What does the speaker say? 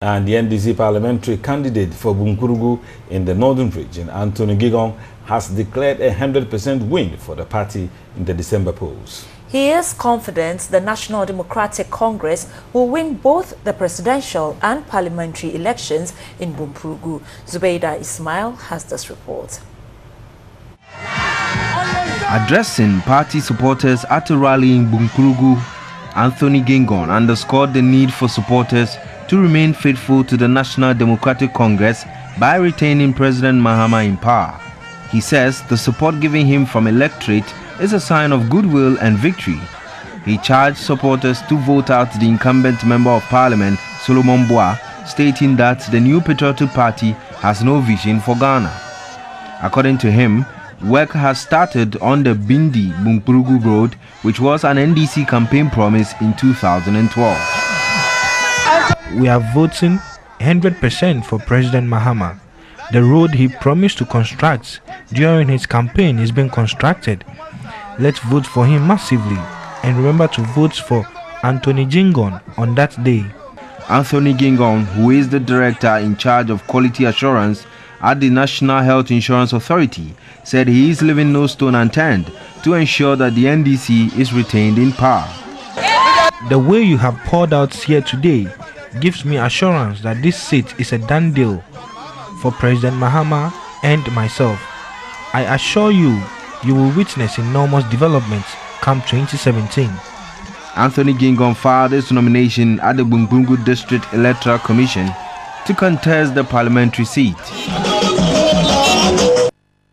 And the NDC parliamentary candidate for Bunkpurugu in the northern region, Anthony Gigon, has declared a 100% win for the party in the December polls. He is confident the National Democratic Congress will win both the presidential and parliamentary elections in Bunkpurugu. Zubeida Ismail has this report. Addressing party supporters at a rally in Bunkpurugu, Anthony Gingon underscored the need for supporters to remain faithful to the National Democratic Congress by retaining President Mahama in power. He says the support given him from electorate is a sign of goodwill and victory. He charged supporters to vote out the incumbent Member of Parliament, Solomon Bois, stating that the new Patriotic Party has no vision for Ghana. According to him, work has started on the Bindi Bunkpurugu Road, which was an NDC campaign promise in 2012 we are voting 100% for President Mahama. The road he promised to construct during his campaign is being constructed. Let's vote for him massively and remember to vote for Anthony Gingon on that day. Anthony Gingon, who is the director in charge of quality assurance at the National Health Insurance Authority, said he is leaving no stone unturned to ensure that the NDC is retained in power. The way you have poured out here today gives me assurance that this seat is a done deal for President Mahama and myself. I assure you, you will witness enormous developments come 2017. Anthony Gingon filed his nomination at the Bunkpurugu District Electoral Commission to contest the parliamentary seat.